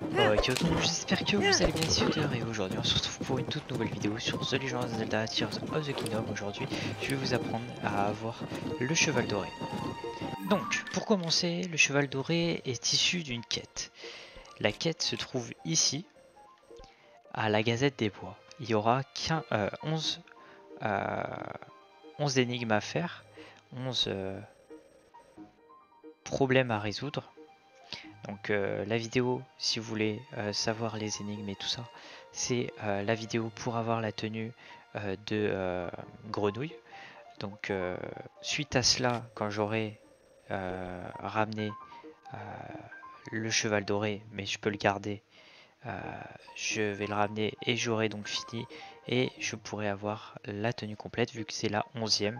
Ok, donc j'espère que vous allez bien suiveurs et aujourd'hui on se retrouve pour une toute nouvelle vidéo sur The Legend of Zelda Tears of the Kingdom. Aujourd'hui je vais vous apprendre à avoir le cheval doré. Donc pour commencer, le cheval doré est issu d'une quête. La quête se trouve ici, à la Gazette des Bois. Il y aura 15, euh, 11, euh, 11 énigmes à faire, 11 euh, problèmes à résoudre. Donc euh, la vidéo, si vous voulez euh, savoir les énigmes et tout ça, c'est euh, la vidéo pour avoir la tenue de grenouille. Donc suite à cela, quand j'aurai ramené le cheval doré, mais je peux le garder, je vais le ramener et j'aurai donc fini et je pourrai avoir la tenue complète vu que c'est la 11e.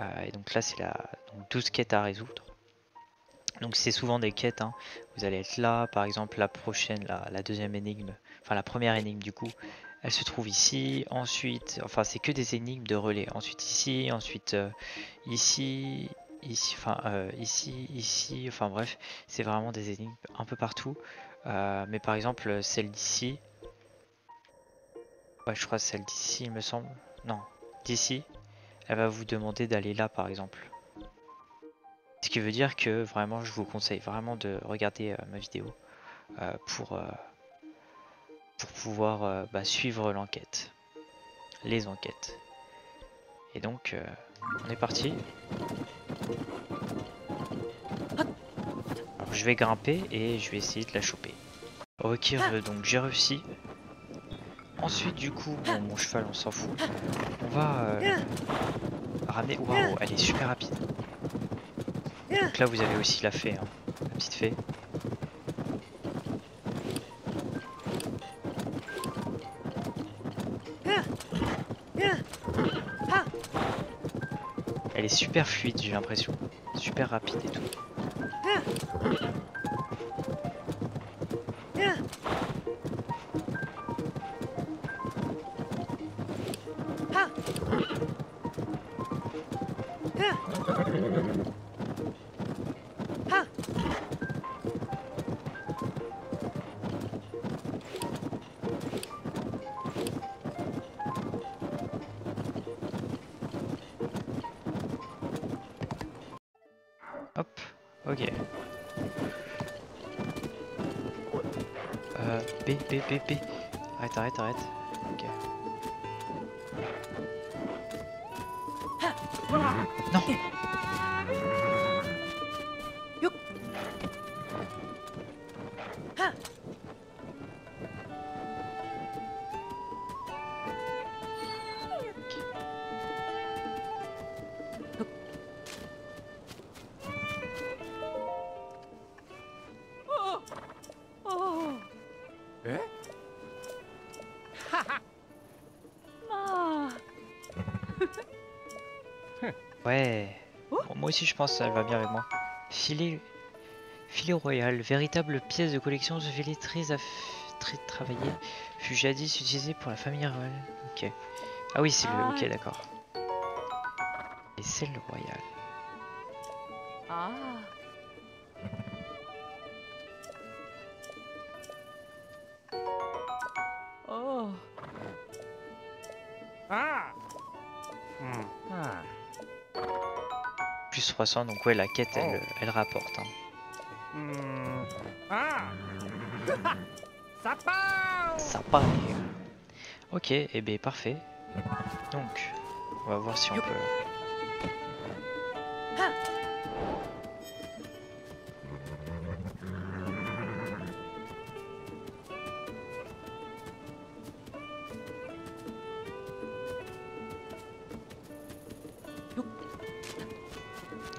Euh, et donc là c'est la donc 12 quêtes à résoudre. Donc c'est souvent des quêtes, hein. vous allez être là, par exemple la prochaine, la, la deuxième énigme, enfin la première énigme du coup, elle se trouve ici, ensuite, enfin c'est que des énigmes de relais, ensuite ici, ensuite euh, ici, ici, enfin euh, ici, ici, enfin bref, c'est vraiment des énigmes un peu partout, Euh, mais par exemple celle d'ici, ouais je crois celle d'ici il me semble, non, d'ici, elle va vous demander d'aller là par exemple. Ce qui veut dire que vraiment je vous conseille vraiment de regarder euh, ma vidéo euh, pour, euh, pour pouvoir bah, suivre l'enquête. Les enquêtes. Et donc on est parti. Alors, je vais grimper et je vais essayer de la choper. Ok donc j'ai réussi. Ensuite du coup bon, mon cheval on s'en fout. On va ramener. Waouh elle est super rapide. Donc là vous avez aussi la fée, hein, la petite fée. Elle est super fluide j'ai l'impression. Super rapide et tout. Ok. Euh, B, B, B, B. Arrête, arrête, arrête. Ok. Non Ouais. Bon, moi aussi je pense que ça va bien avec moi. Filet, filet royal, véritable pièce de collection, ce filet très, aff- très travaillé fut jadis utilisé pour la famille royale. Ok. Ah oui, c'est le. Ok, d'accord. Et c'est le royal. Ah. Ah Hmm. Ah. Plus 300, donc ouais, la quête elle, elle rapporte. hein. Hmm. Ah Sapin Ça part. Ok, et eh ben parfait. Donc, on va voir si on peut.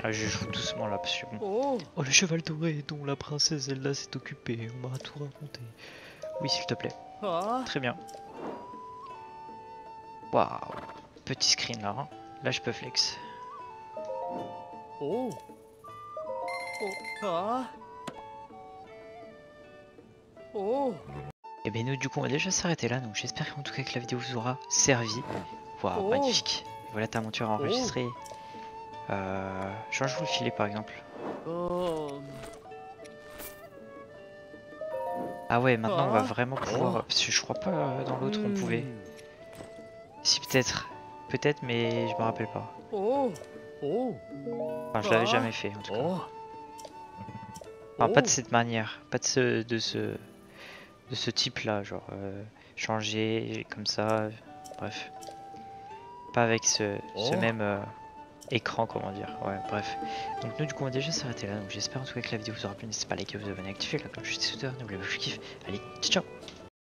Ah, je joue doucement là, parce que bon. Oh. Oh, le cheval doré dont la princesse Zelda s'est occupée, on m'a tout raconté. Oui, s'il te plaît. Ah. Très bien. Waouh. Petit screen là. hein. Là, je peux flex. Oh. Oh. Ah. Oh. Et ben nous, du coup, on va déjà s'arrêter là. Donc, j'espère en tout cas que la vidéo vous aura servi. Waouh, Oh. magnifique. Voilà ta monture enregistrée. Euh, Change-vous le filet par exemple. Oh. Ah ouais, maintenant on va vraiment pouvoir. Oh. Parce que je crois pas euh, dans l'autre on pouvait. Hmm. Si peut-être. Peut-être, mais je me rappelle pas. Oh. Oh. Enfin, je l'avais jamais fait en tout cas. Oh. Enfin, pas de Oh. cette manière. Pas de ce, de ce, de ce type-là, genre euh, changer comme ça. Bref. Pas avec ce, ce même euh, écran, comment dire. Ouais, bref. Donc nous, du coup, on va déjà s'arrêter là. Donc j'espère en tout cas que la vidéo vous aura plu. N'hésitez pas à liker, vous abonner, activer la cloche juste sous N'oubliez pas, je kiffe. Allez, ciao